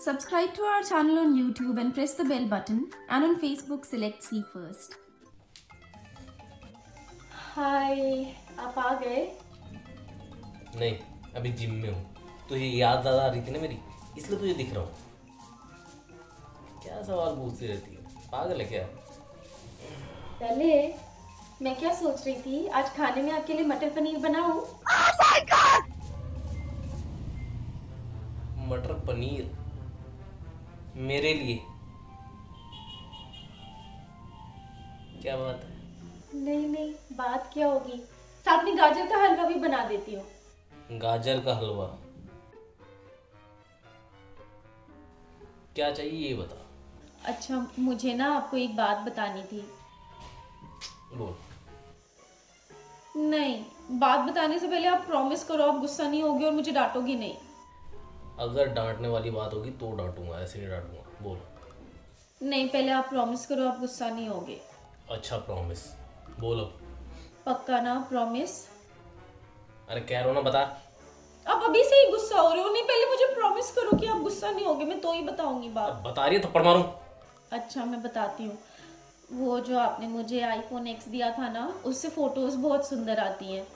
Subscribe to our channel on YouTube and press the bell button and on Facebook select Sleep First. हाय आप आ गए? नहीं अभी gym में हूँ। तुझे याद ज़्यादा आ रही थी ना मेरी इसलिए तुझे दिख रहा हूँ। क्या सवाल पूछती रहती है? पागल है क्या? पहले मैं क्या सोच रही थी आज खाने में आपके लिए मटर पनीर बनाऊँ? मटर पनीर? मेरे लिए। क्या बात है? नहीं नहीं बात क्या होगी? साथ में गाजर का हलवा भी बना देती हूँ। गाजर का हलवा। क्या चाहिए ये बता अच्छा मुझे ना आपको एक बात बतानी थी। बोल। नहीं बात बताने से पहले आप प्रॉमिस करो आप गुस्सा नहीं होगी और मुझे डांटोगी नहीं। अगर डांटने वाली बात होगी तो डांटूँगा ऐसे नहीं डांटूँगा। बोल। नहीं पहले आप प्रॉमिस करो आप गुस्सा नहीं होगे। अच्छा प्रॉमिस बोल। अब पक्का ना प्रॉमिस अरे कह रहा ना बता। आप अभी से ही गुस्सा हो रहे हो नहीं पहले मुझे प्रॉमिस करो कि आप गुस्सा नहीं होगे मैं तो ही बताऊँगी बात। बता रही है थप्पड़ मारूं। अच्छा मैं बताती हूँ। वो जो आपने मुझे आईफोन एक्स दिया था ना उससे फ़ोटोज़ बहुत सुंदर आती हैं।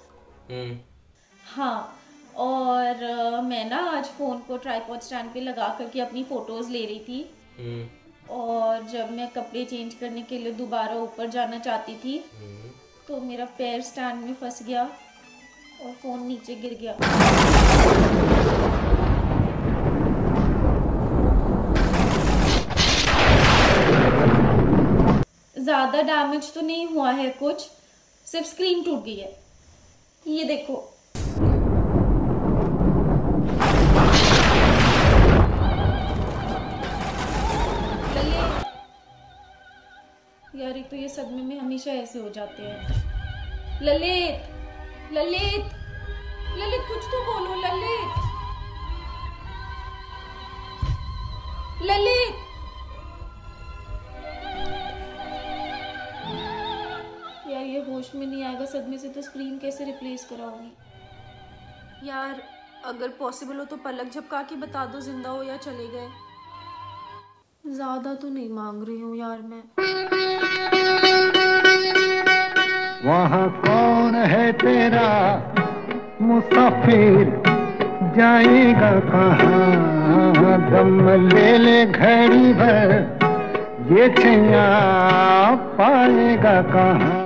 हम्म। हाँ और मैं ना आज फ़ोन को ट्राईपॉड स्टैंड पे लगा करके अपनी फ़ोटोज़ ले रही थी। हम्म। और जब मैं कपड़े चेंज करने के लिए दोबारा ऊपर जाना चाहती थी हम्म। तो मेरा पैर स्टैंड में फंस गया और फ़ोन नीचे गिर गया। ज़्यादा डैमेज तो नहीं हुआ है कुछ सिर्फ़ स्क्रीन टूट गई है। ये देखो यार, एक तो ये सदमे में हमेशा ऐसे हो जाते हैं। ललित ललित ललित, कुछ तो बोलो, ललित। ललित। यार, ये होश में नहीं आएगा, सदमे से तो स्क्रीन कैसे रिप्लेस कराओगी यार, अगर पॉसिबल हो तो पलक झपका के बता दो, ज़िंदा हो या चले गए। ज़्यादा तो नहीं मांग रही हूँ यार मैं। वहाँ कौन है तेरा? मुसाफिर जाएगा कहाँ? दम ले ले घड़ी भर। ये छिया पाएगा कहाँ?